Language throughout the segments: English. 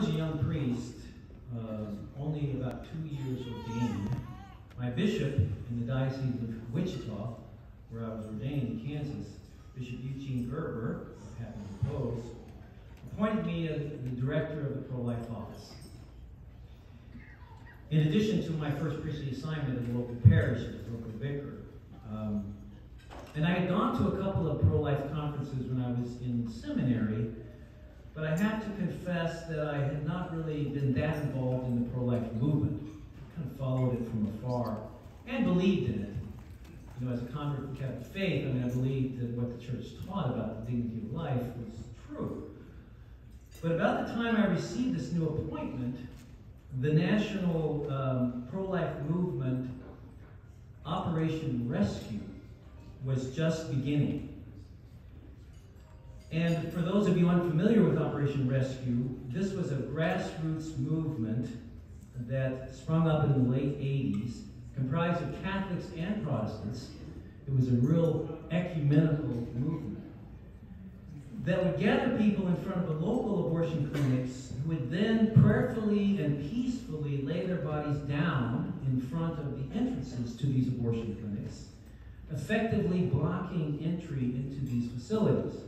was a young priest, uh, only about two years ordained, my bishop in the Diocese of Wichita, where I was ordained in Kansas, Bishop Eugene Gerber, happened to pose, appointed me as the director of the pro-life office. In addition to my first priestly assignment in the local parish as local vicar, um, and I had gone to a couple of pro-life conferences when I was in but I have to confess that I had not really been that involved in the pro-life movement. I kind of followed it from afar and believed in it. You know, as a convert to Catholic faith, I mean, I believed that what the church taught about the dignity of life was true. But about the time I received this new appointment, the national um, pro-life movement, Operation Rescue, was just beginning. And for those of you unfamiliar with Operation Rescue, this was a grassroots movement that sprung up in the late 80s, comprised of Catholics and Protestants. It was a real ecumenical movement that would gather people in front of the local abortion clinics who would then prayerfully and peacefully lay their bodies down in front of the entrances to these abortion clinics, effectively blocking entry into these facilities.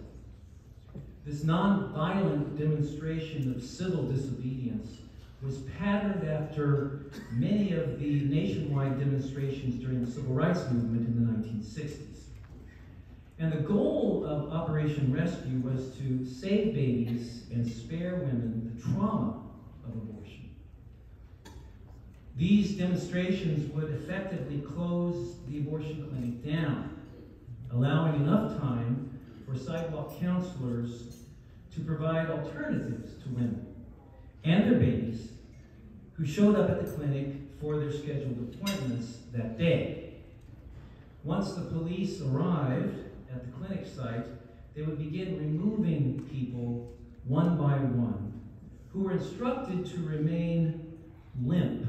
This non-violent demonstration of civil disobedience was patterned after many of the nationwide demonstrations during the civil rights movement in the 1960s. And the goal of Operation Rescue was to save babies and spare women the trauma of abortion. These demonstrations would effectively close the abortion clinic down, allowing enough time for sidewalk counselors to provide alternatives to women and their babies who showed up at the clinic for their scheduled appointments that day. Once the police arrived at the clinic site, they would begin removing people one by one who were instructed to remain limp,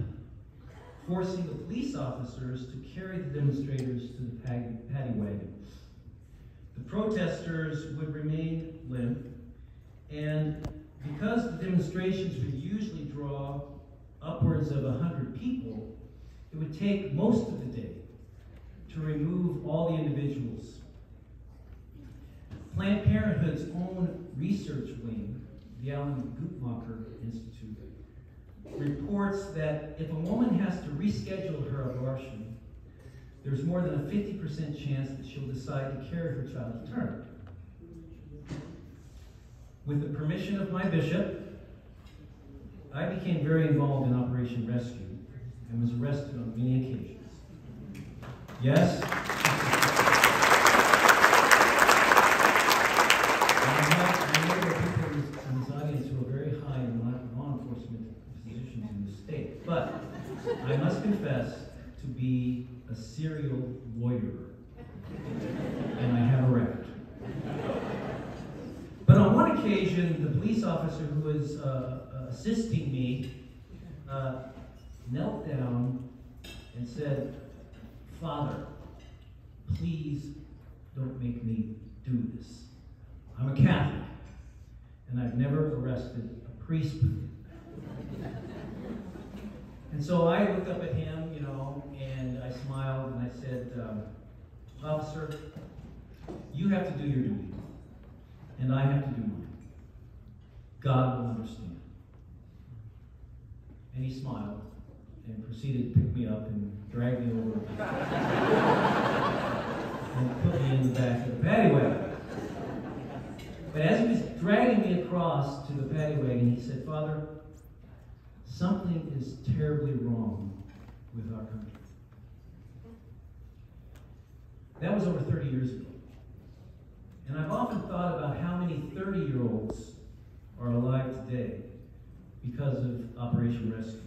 forcing the police officers to carry the demonstrators to the paddy wagon. Protesters would remain limp, and because the demonstrations would usually draw upwards of 100 people, it would take most of the day to remove all the individuals. Planned Parenthood's own research wing, the Alan Guttmacher Institute, reports that if a woman has to reschedule her abortion, there's more than a 50% chance that she'll decide to carry her child to term. With the permission of my bishop, I became very involved in Operation Rescue and was arrested on many occasions. Yes? I know there are people in this audience who are very high in law enforcement positions in the state, but I must confess to be a serial loiterer. And I have a record. But on one occasion, the police officer who was uh, assisting me uh, knelt down and said, Father, please don't make me do this. I'm a Catholic, and I've never arrested a priest And so I looked up at him, you know, and I smiled and I said, um, Officer, you have to do your duty, and I have to do mine. God will understand. And he smiled and proceeded to pick me up and drag me over and put me in the back of the paddy wagon. But as he was dragging me across to the paddy wagon, he said, Father, something is terribly wrong with our country. That was over 30 years ago. And I've often thought about how many 30 year olds are alive today because of Operation Rescue.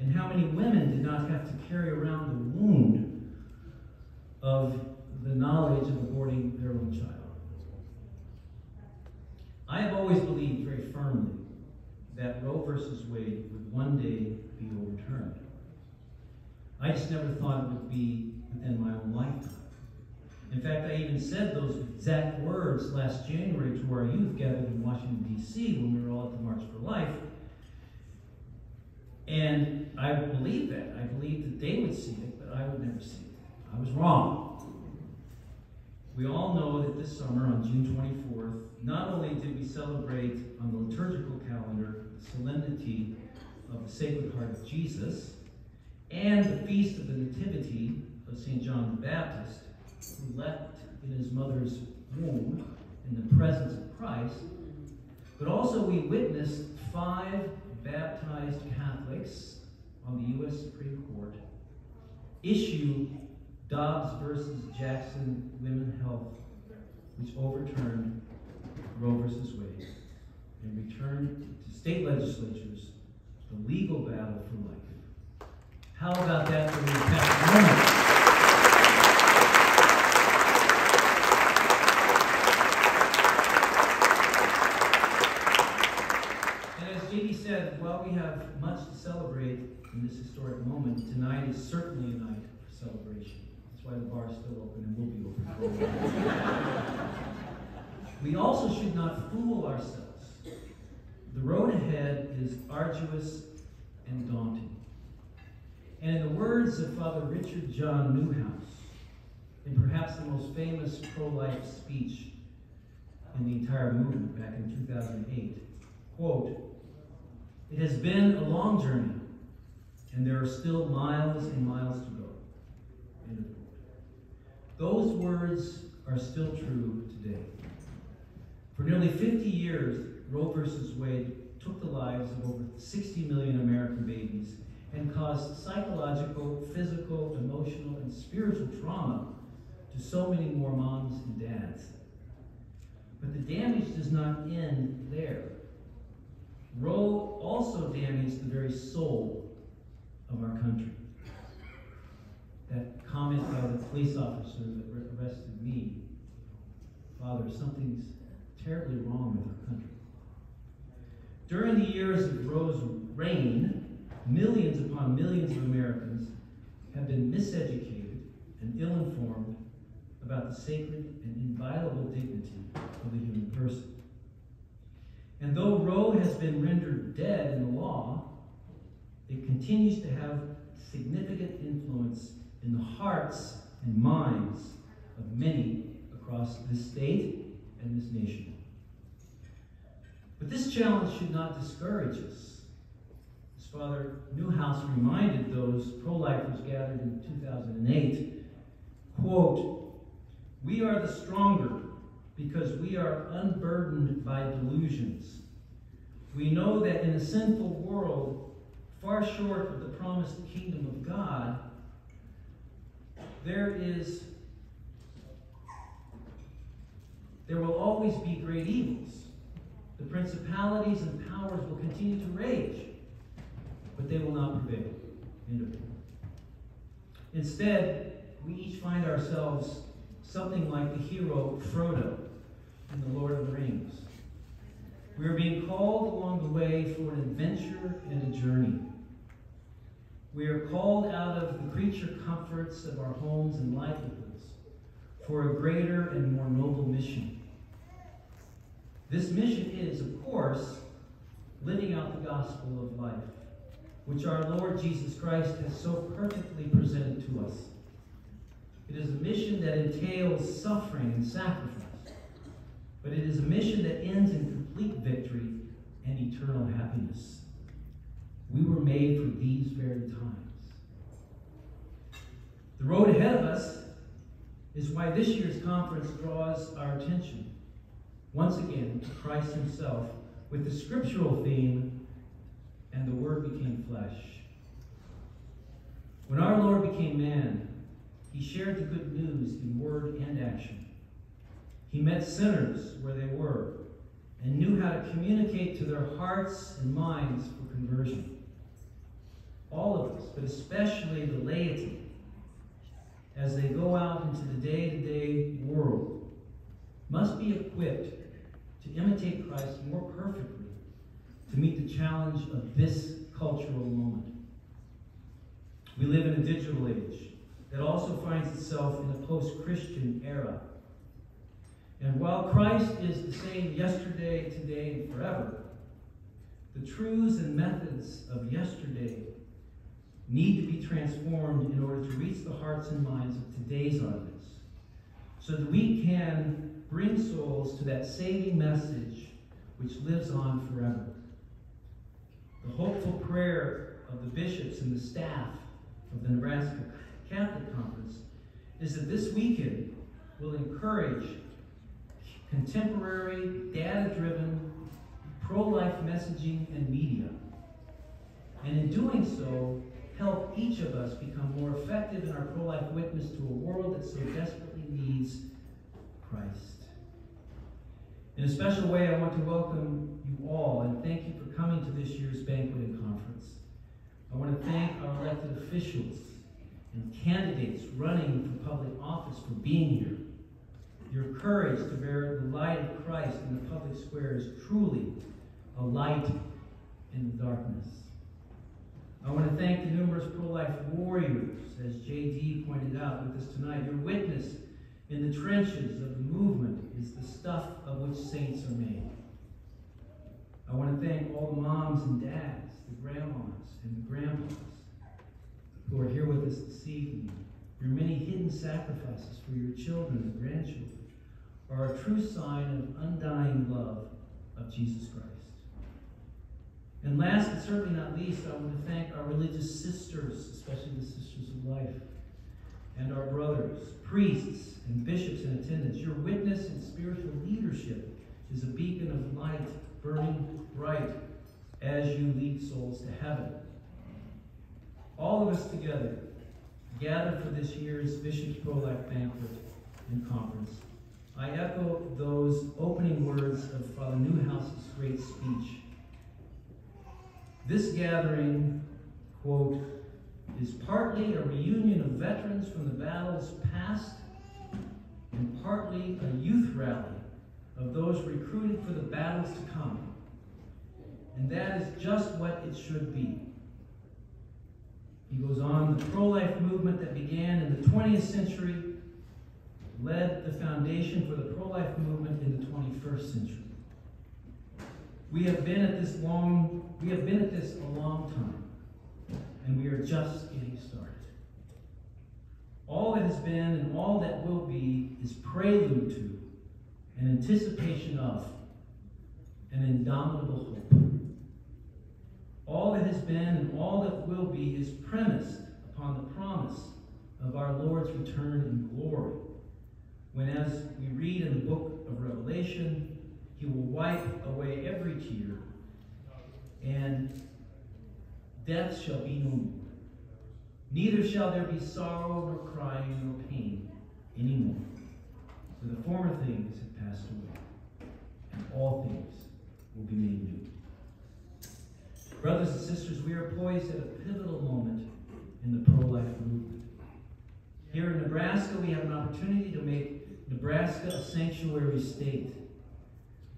And how many women did not have to carry around the wound of the knowledge of aborting their own child. I have always believed very firmly that Roe versus Wade would one day be overturned. I just never thought it would be within my own lifetime. In said those exact words last January to our youth gathered in Washington, D.C. when we were all at the March for Life. And I believe that. I believe that they would see it, but I would never see it. I was wrong. We all know that this summer, on June 24th, not only did we celebrate on the liturgical calendar the solemnity of the Sacred Heart of Jesus and the feast of the Nativity of St. John the Baptist, who leapt in his mother's womb in the presence of Christ, but also we witnessed five baptized Catholics on the U.S. Supreme Court issue Dobbs versus Jackson Women Health, which overturned Roe versus Wade and returned to state legislatures the legal battle for life. How about that for the past moment? And as JD said, while we have much to celebrate in this historic moment, tonight is certainly a night for celebration. Is still open and will be open. We also should not fool ourselves. The road ahead is arduous and daunting. And in the words of Father Richard John Neuhaus, in perhaps the most famous pro-life speech in the entire movement back in 2008, quote, it has been a long journey, and there are still miles and miles to go. End of quote. Those words are still true today. For nearly 50 years, Roe versus Wade took the lives of over 60 million American babies and caused psychological, physical, emotional, and spiritual trauma to so many more moms and dads. But the damage does not end there. Roe also damaged the very soul of our country. That comment by the police officer that arrested me, Father, something's terribly wrong with our country. During the years of Roe's reign, millions upon millions of Americans have been miseducated and ill informed about the sacred and inviolable dignity of the human person. And though Roe has been rendered dead in the law, it continues to have significant influence in the hearts and minds of many across this state and this nation. But this challenge should not discourage us. As Father Neuhaus reminded those pro-lifers gathered in 2008, quote, we are the stronger because we are unburdened by delusions. We know that in a sinful world, far short of the promised kingdom of God, there is there will always be great evils. The principalities and powers will continue to rage, but they will not prevail. Instead, we each find ourselves something like the hero Frodo in The Lord of the Rings. We are being called along the way for an adventure and a journey. We are called out of the creature comforts of our homes and livelihoods for a greater and more noble mission. This mission is, of course, living out the gospel of life, which our Lord Jesus Christ has so perfectly presented to us. It is a mission that entails suffering and sacrifice, but it is a mission that ends in complete victory and eternal happiness. We were made for these very times. The road ahead of us is why this year's conference draws our attention once again to Christ Himself with the scriptural theme, and the Word became flesh. When our Lord became man, He shared the good news in word and action. He met sinners where they were and knew how to communicate to their hearts and minds for conversion. All of us, but especially the laity, as they go out into the day to day world, must be equipped to imitate Christ more perfectly to meet the challenge of this cultural moment. We live in a digital age that also finds itself in a post Christian era. And while Christ is the same yesterday, today, and forever, The truths and methods of yesterday need to be transformed in order to reach the hearts and minds of today's audience so that we can bring souls to that saving message which lives on forever. The hopeful prayer of the bishops and the staff of the Nebraska Catholic Conference is that this weekend will encourage contemporary, data driven, pro life messaging and media. And in doing so, help each of us become more effective in our pro life witness to a world that so desperately needs Christ. In a special way, I want to welcome you all and thank you for coming to this year's banquet and conference. I want to thank our elected officials and candidates running for public office for being here. Your courage to bear the light of Christ in the public square is truly a light in the darkness. I want to thank the numerous pro-life warriors, as J.D. pointed out with us tonight. Your witness in the trenches of the movement is the stuff of which saints are made. I want to thank all the moms and dads, the grandmas and the grandpas who are here with us this evening. Your many hidden sacrifices for your children and grandchildren are a true sign of undying love of Jesus Christ. And last but certainly not least, I want to thank our religious sisters, especially the Sisters of Life, and our brothers, priests, and bishops in attendance. Your witness and spiritual leadership is a beacon of light burning bright as you lead souls to heaven. All of us together gathered for this year's Bishop's Pro Banquet and Conference. I echo those opening words of Father Neuhaus's great speech. This gathering, quote, is partly a reunion of veterans from the battles past and partly a youth rally of those recruited for the battles to come. And that is just what it should be. He goes on, the pro-life movement that began in the 20th century led the foundation for the pro-life movement in the 21st century. We have been at this long, we have been at this a long time, and we are just getting started. All that has been and all that will be is prelude to, an anticipation of, an indomitable hope. All that has been and all that will be is premised upon the promise of our Lord's return in glory, when, as we read in the book of Revelation, he will wipe away every tear, and death shall be no more. Neither shall there be sorrow, nor crying, nor pain anymore. For the former things have passed away, and all things will be made new. Brothers and sisters, we are poised at a pivotal moment in the pro life movement. Here in Nebraska, we have an opportunity to make Nebraska a sanctuary state.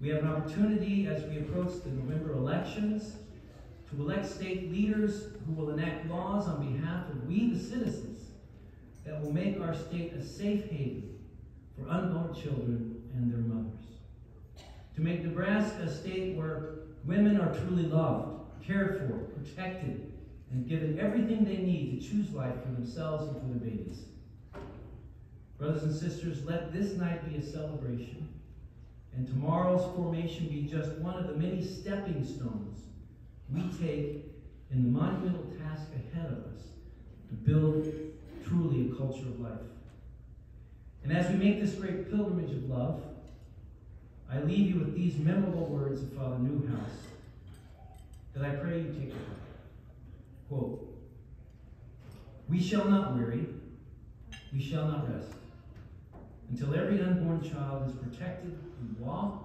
We have an opportunity as we approach the November elections to elect state leaders who will enact laws on behalf of we, the citizens, that will make our state a safe haven for unborn children and their mothers. To make Nebraska a state where women are truly loved, cared for, protected, and given everything they need to choose life for themselves and for their babies. Brothers and sisters, let this night be a celebration, and tomorrow's formation be just one of the many stepping stones we take in the monumental task ahead of us to build truly a culture of life. And as we make this great pilgrimage of love, I leave you with these memorable words of Father Neuhaus that I pray you take heart. Quote, We shall not weary, we shall not rest, until every unborn child is protected law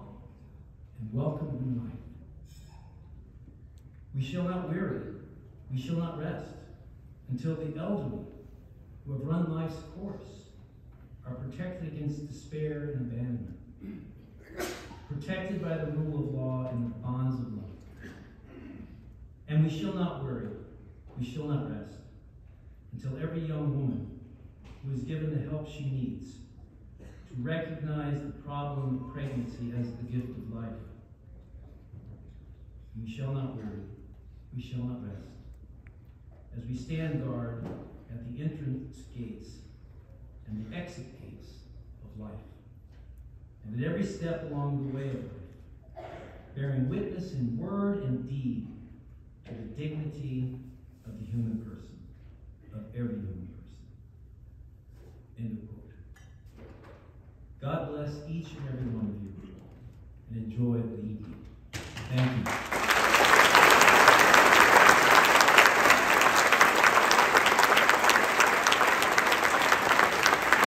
and welcome in life. We shall not weary, we shall not rest, until the elderly who have run life's course are protected against despair and abandonment, protected by the rule of law and the bonds of love. And we shall not worry, we shall not rest, until every young woman who is given the help she needs to recognize the problem pregnancy as the gift of life. We shall not worry. we shall not rest. As we stand guard at the entrance gates and the exit gates of life, and at every step along the way of life, bearing witness in word and deed to the dignity of the human person, of every human person. End of God bless each and every one of you and enjoy the evening. Thank you.